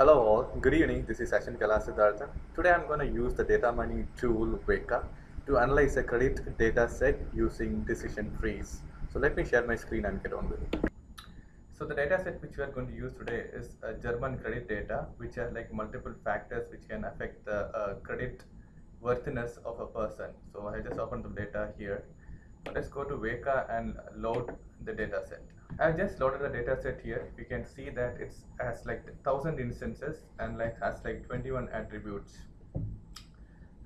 Hello all, good evening. This is Sachin Kalasiddhartha. Today I'm going to use the data mining tool Weka to analyze a credit data set using decision trees. So let me share my screen and get on with it. So the data set which we are going to use today is a German credit data which are like multiple factors which can affect the uh, credit worthiness of a person. So I just opened the data here. Let's go to Weka and load the data set. I just loaded the data set here. You can see that it has like thousand instances and like has like 21 attributes.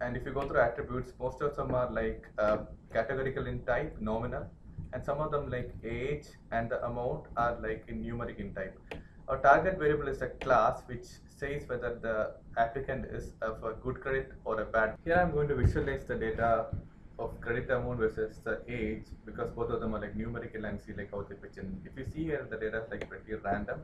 And if you go through attributes, most of them are like uh, categorical in type, nominal, and some of them like age and the amount are like in numeric in type. Our target variable is a class which says whether the applicant is of a good credit or a bad. Here I'm going to visualize the data of credit amount versus the age because both of them are like numerical and see like how they pitch in. If you see here the data is like pretty random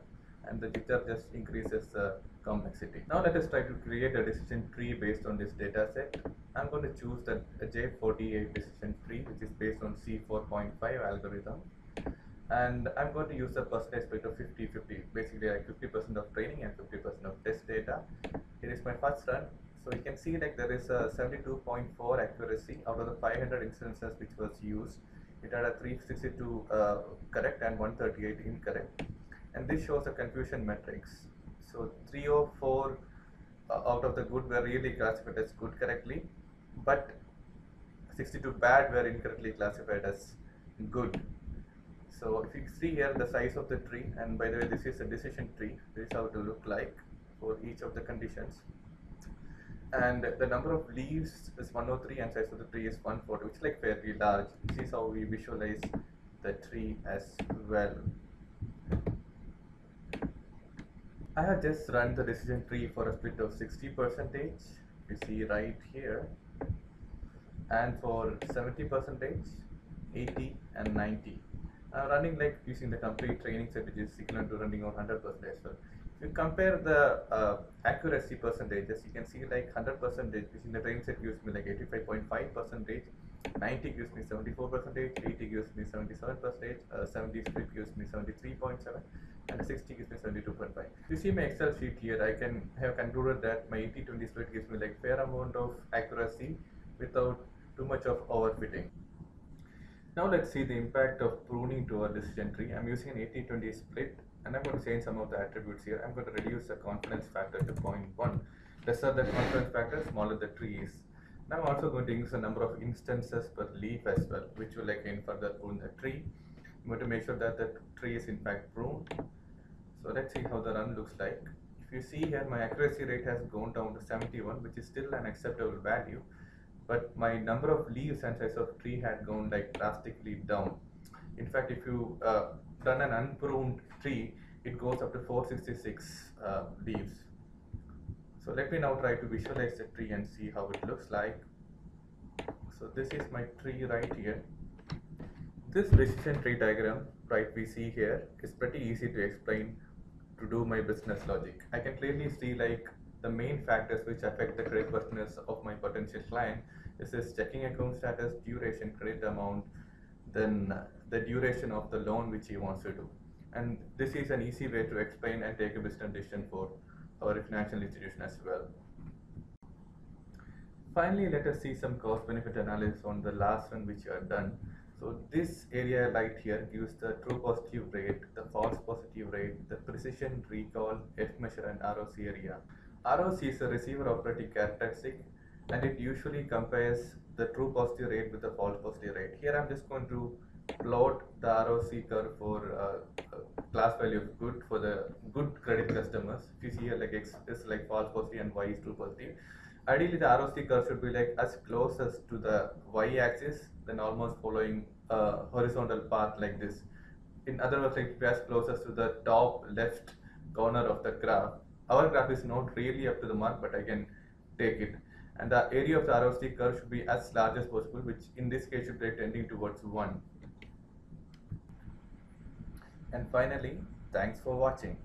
and the jitter just increases the complexity. Now let us try to create a decision tree based on this data set. I'm going to choose the J48 decision tree which is based on C4.5 algorithm and I'm going to use the percentage split of 50-50 basically like 50% of training and 50% of test data. Here is my first run so you can see like there is a 72.4 accuracy out of the 500 instances which was used. It had a 362 uh, correct and 138 incorrect. And this shows the confusion metrics. So 304 uh, out of the good were really classified as good correctly, but 62 bad were incorrectly classified as good. So if you see here the size of the tree, and by the way, this is a decision tree. This is how it will look like for each of the conditions and the number of leaves is 103 and size of the tree is 140 which is like fairly large. This is how we visualize the tree as well. I have just run the decision tree for a split of 60 percentage you see right here. And for 70 percentage 80 and 90 I'm running like using the complete training set which is equivalent to running on 100 percent as well you compare the uh, accuracy percentages, you can see like 100 percentage, which in the training set gives me like 85.5 percentage, 90 gives me 74 percentage, 80 gives me 77 percentage, uh, 70 split gives me 73.7, and 60 gives me 72.5. You see my Excel sheet here, I can have concluded that my 80-20 split gives me like fair amount of accuracy without too much of overfitting. Now let's see the impact of pruning to our decision tree. I'm using an 80-20 split and I'm going to change some of the attributes here. I'm going to reduce the confidence factor to 0.1. Lesser the confidence factor, smaller the tree is. Now I'm also going to use the number of instances per leaf as well, which will again further prune the tree. I'm going to make sure that the tree is in fact pruned. So let's see how the run looks like. If you see here, my accuracy rate has gone down to 71, which is still an acceptable value. But my number of leaves and size of tree had gone like drastically down. In fact, if you uh, done an unpruned tree, it goes up to 466 uh, leaves. So let me now try to visualize the tree and see how it looks like. So this is my tree right here. This decision tree diagram, right, we see here is pretty easy to explain to do my business logic. I can clearly see like the main factors which affect the creditworthiness of my potential client This is checking account status, duration, credit amount, then the duration of the loan which he wants to do. And this is an easy way to explain and take a business decision for our financial institution as well. Finally, let us see some cost benefit analysis on the last one which you have done. So this area right here gives the true positive rate, the false positive rate, the precision recall, F measure and ROC area. ROC is a receiver operating characteristic and it usually compares the true positive rate with the false positive rate. Here I'm just going to plot the ROC curve for uh, class value of good for the good credit customers. If you see here like X is like false positive and Y is true positive. Ideally the ROC curve should be like as close as to the Y axis then almost following a horizontal path like this. In other words like as close as to the top left corner of the graph. Our graph is not really up to the mark but I can take it and the area of the ROC curve should be as large as possible which in this case should be tending towards 1 and finally thanks for watching